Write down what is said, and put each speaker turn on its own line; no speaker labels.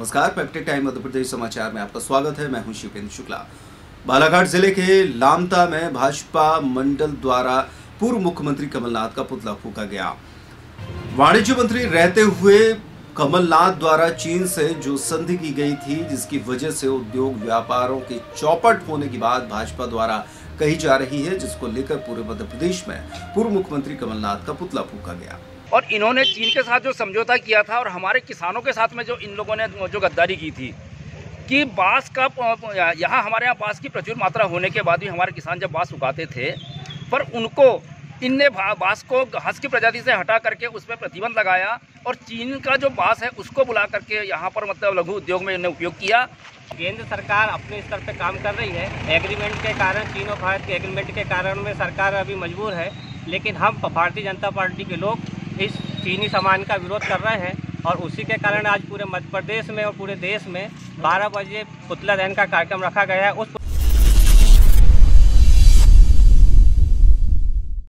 नमस्कार peptic time Madhya Pradesh समाचार में आपका स्वागत है। मैं हूँ शिवेंद्र शुक्ला। बालाघाट ज़िले के लामता में भाजपा मंडल द्वारा पूर्व मुख्यमंत्री कमलनाथ का पुतला फूका गया। वाणिज्य मंत्री रहते हुए कमलनाथ द्वारा चीन से जो संधि की गई थी, जिसकी वजह से उद्योग व्यापारों के चौपट होने की बात भाजपा द्वारा कही जा रही है, जिसको लेकर पूरे मध्य प्रदेश में पूर्व मुख्यमंत्री कमलनाथ का पुतला फूका गया।
और इन्होंने चीन के साथ जो समझौता किया था और हमारे किसानों के साथ में जो इन लोगों ने जो गद्दारी की थी, कि बाँस का, यहाँ हमारे यहाँ बाँस की प्रचुर मात्रा होने के बाद भी हमारे किसान जब बाँस उगाते थे, पर उनको, इनने बाँस को घास की प्रजाति से हटा करके उस पर प्रतिबंध लगाया और चीन का जो बाँस है उसको बुला करके यहाँ पर मतलब लघु उद्योग में इन्हें उपयोग किया।
केंद्र सरकार अपने स्तर पर काम कर रही है। एग्रीमेंट के कारण, चीन और भारत के एग्रीमेंट के कारण में सरकार अभी मजबूर है, लेकिन हम भारतीय जनता पार्टी के लोग इस चीनी सामान का विरोध कर रहे हैं और उसी के कारण आज पूरे मध्य प्रदेश में और पूरे देश में 12 बजे पुतला दहन का कार्यक्रम रखा गया है। उस